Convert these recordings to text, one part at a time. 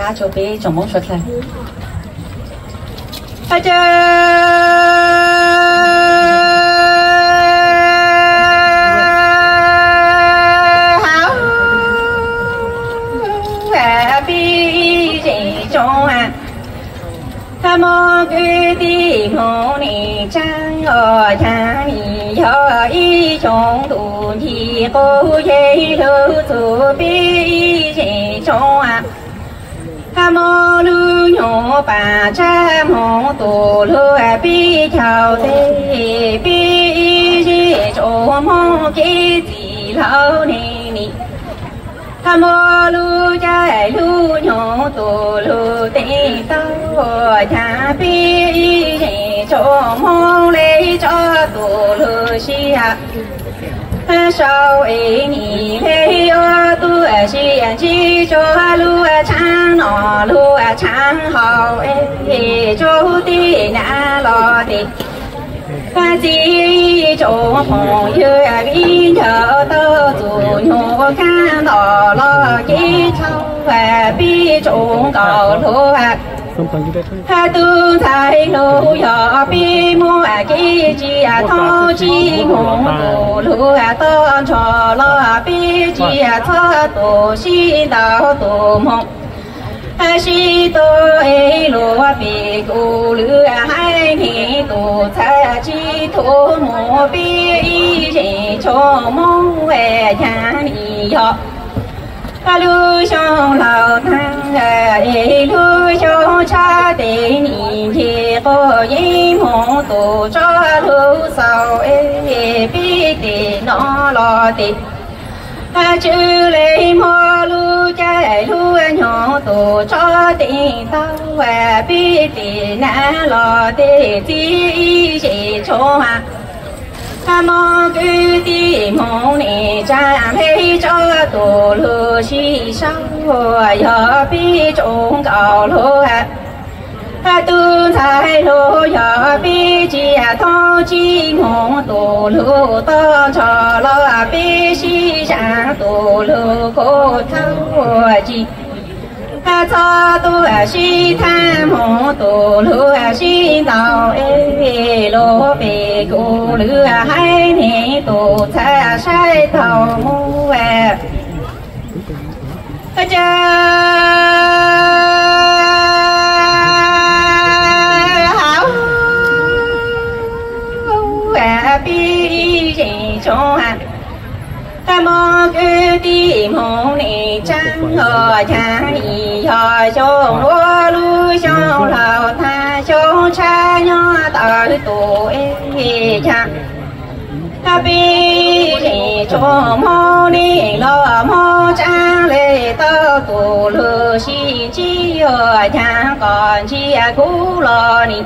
cha cho bé trong mong xuất lại à cha mô cư ti mô ni trang ở cha ni yo y chong tu ni cô ye lu tu bi ye chong mô lư nhổ bà cha mô tổ lư e bi chào thế bi y di chỗ mô kê chỉ lão nê nị tham mô lư cha e lư nhổ tổ lư tê tao. Cha bi y di chỗ mô lê cho tổ lư si hạ sau ấy nhị thế ô tu ở si an chi cho lu cha 长好哎，住的那老的。他这种朋友比较到左右看到了一头啊，比中高路啊。他都在路要比莫给吉啊，掏金红路路啊，当着了比吉啊，他多心到多梦。 西多一路比古路海面多彩，几多莫比一人做梦为看你要。啊，路上老汤啊，一路上茶的年天个一梦多着路上哎，比的那老的。啊， tổ cho tình tao và bi tình nã lò tê chi chỉ cho à ta mơ cứ đi mong nè cha mẹ cho tổ lừa sĩ sang hòa giờ bi trông cầu lừa à ta tương thái lừa giờ bi chỉ à thâu chi mong tổ lừa ta cho lừa bi chi sang tổ lừa cô thăng hòa chi ca cho tu a si tha mô tu lu a si tàu ê lô bê cô lư a hai ni tu tha sai tàu mu a. Ca cha. Hảo. A bi gì cho hạnh ca mô cứ đi mô ni trang hồ cha ni thờ cho lúa lúa cho lào tha cho cha nho tới tổ em nghề cha. Ta bi thì cho mô đi lo mô cha lê tơ tổ lừa chi chi ở nhà còn chi cũ lo ni.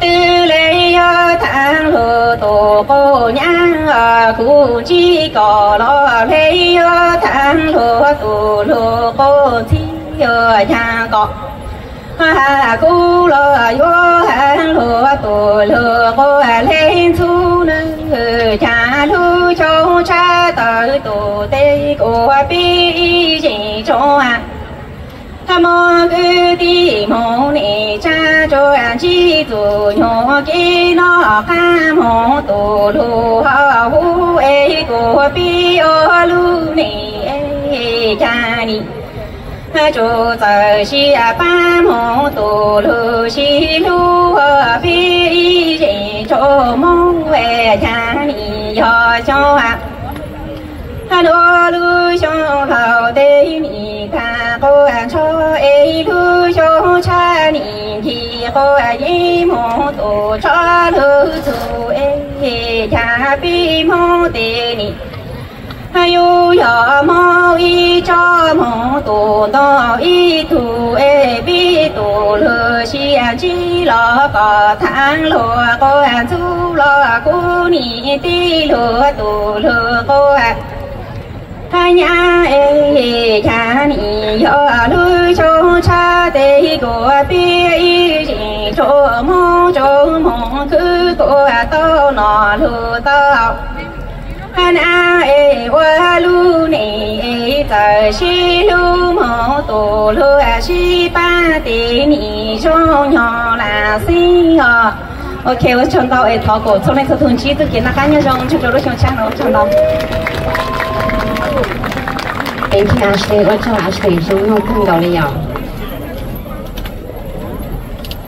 Tư lê tháng lừa tổ cô nhang ở cụ chi cỏ lo lê tháng lừa tổ lừa cô giờ nhà có. Cô lơ vô hà lừa tù lừa cô lên thu nữ cha lưu châu cha tử tù tê của bi chỉ cho à. Tham cứ đi mô nị cha cho à chi tù kia nó ca mô tù lù hú ê của bi ô lù nị ê cha nị chủ tử xí ba mô tù lư xí lu ờ, vi rì chỗ mong về nhà nì yo cho hà đô lư cho lầu tê nì ca cô à, cho e ê lư cho cha nì, thì cô à, ấy mô tù cho lư tù ê e, nhà bi mô tê nì yo ya ma y cha mo to da y tu e bi tu le xian chi la ka thang lo ko an chu la ku ni ti lo tu le ko hai nhà e cha ni yo lu cho cha te ko bi y chi cho mo cho mo ku ko to no lu to an a e wa lu ni e ta shi lu mo tu lu a shi ba ti ni jo nyo la si ho. Ok với chọn đầu e thọ cổ trong này có thường chi tự kiến là cá nhân trong chụp đồ trong trang nó chọn đầu em khi Ashley, tôi cho Ashley xuống không thân đầu đi.